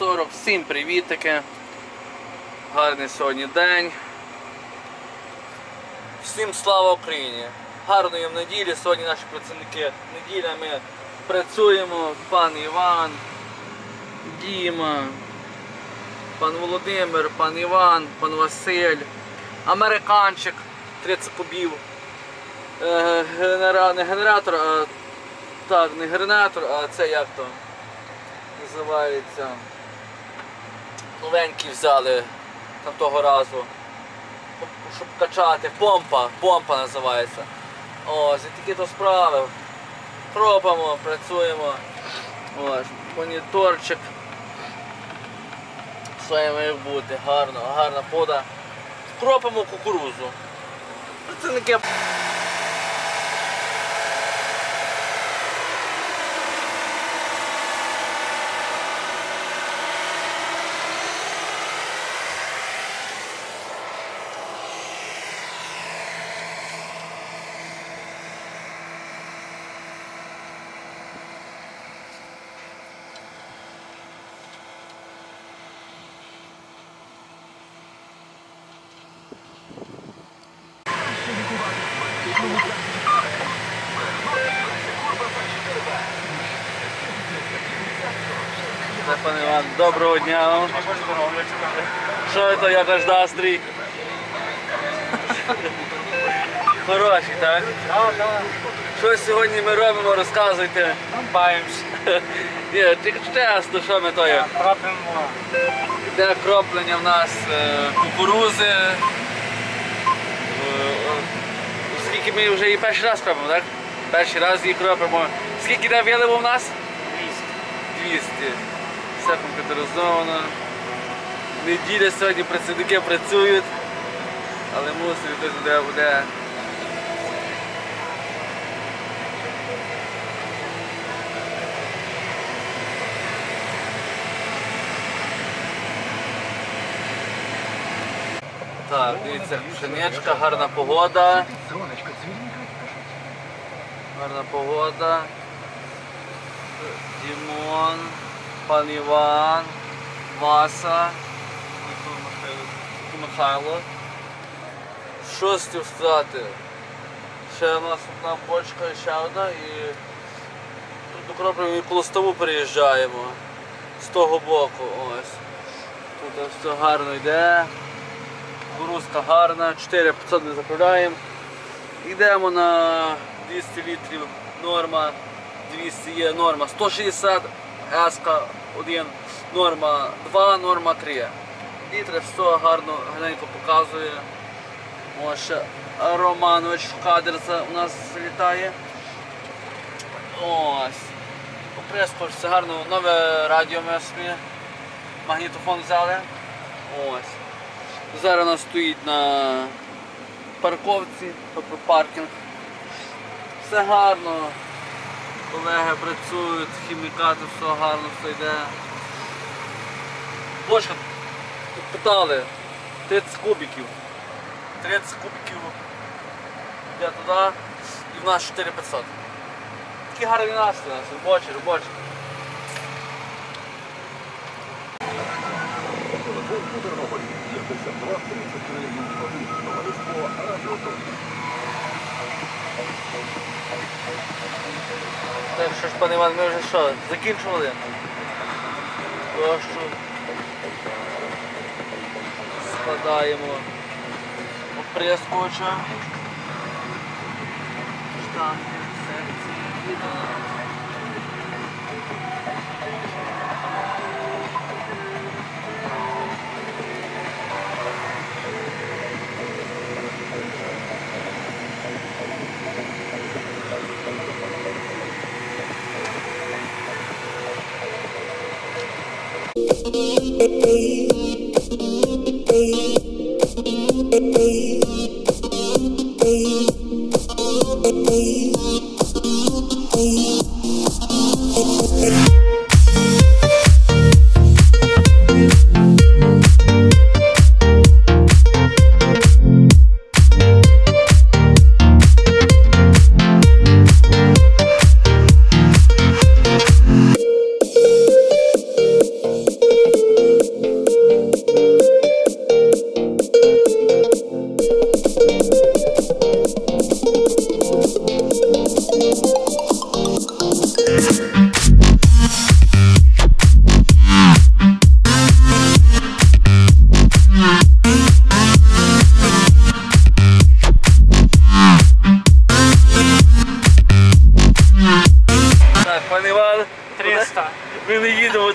9.40. Всім привітики. Гарний сьогодні день. Всім слава Україні! Гарної вам неділі. Сьогодні наші працівники неділя ми працюємо. Пан Іван, Діма, пан Володимир, пан Іван, пан Василь, американчик 30 кубів. Е, генера... Не генератор, а так, не генератор, а це як то називається. Новенький взяли там того разу. Щоб качати. Помпа, помпа називається. Ось, і такі то справи. Кропимо, працюємо. Ось, моніторчик. Все має бути, гарно, гарна пода. Кропимо кукурузу. Так, Пане Іван, доброго дня вам. Що це як аж настрій? Хороший, так? Що сьогодні ми робимо, розказуйте. Баємося. Чесно, що ми то є. Кропимо. Йде кроплення в нас е, кукурузи. Скільки ми вже її перший раз пробуємо, так? Перший раз її кропимо. Скільки йде виливу в нас? 200. Все комп'ютеризовано. Неділя сьогодні працівники працюють, але мусить хтось буде Так, дивіться, пшеничка, гарна погода. Гарна погода. Дімон, пан Іван, Васа, Михайло. Хотів сказати? Ще у нас одна бочка ще одна і тут до Кропива і коло ставу переїжджаємо. З того боку. Ось. Тут все гарно йде. Кукурузка гарна, 4500 ми заправляємо. Йдемо на 200 літрів норма, 200 є норма 160, еска 1, норма 2, норма 3. Літри все гарно, гарненько показує. Ось Романович в кадр у нас літає. Ось. Оприскувач, все гарно, нове радіо ми собі магнітофон взяли. Ось. Зараз у нас стоїть на парковці, тобто паркінг. Все гарно. Колеги працюють, хімікати, все гарно, все йде. Тут питали, 30 кубиків. 30 кубиків йде туди і в нас 4500. Такі гарні настрій у нас, робочі, робочі. Так що ж, пане Іван, ми вже що, закінчували? Дощу. Складаємо оприскувача. Штанги, секції. Hey.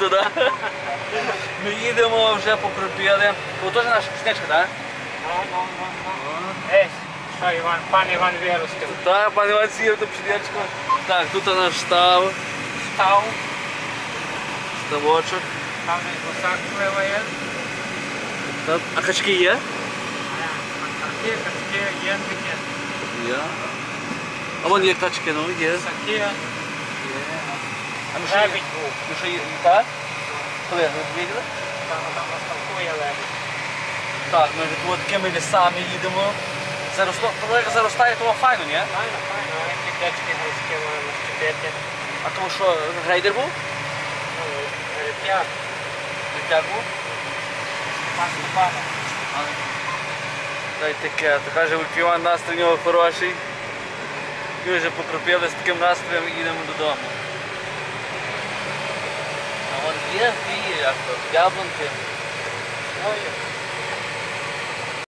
туди. Ну, Ми їдемо вже покропіли. Бо теж наша піснячка, так? Що, Іван, пан Іван Вірусів. Так, пан Іван сіяв ту. Так, тут наш став. Став. Ставочок. Там десь гусак пливає. Та- А качки є? Картки, картки, єндики, Є. А вон є качки, ну є. саки. А ну що є? лебідь був. Ну що є? Так? Коли? Ви бачили? Там, там наставкує лебідь. Так, ми тут такими лісами їдемо. Заросло, коли заростає, то файно, ні? Файно, файно, а ці дечки гризки можемо щепити. А тому що грейдер був? Ну, реп'як, Дитяк був? пан Степана. Та й таке, то каже, Іван настрій у нього хороший. Ми вже покропили з таким настроєм і їдемо додому. А вон є, є, як то, яблунки. Ой,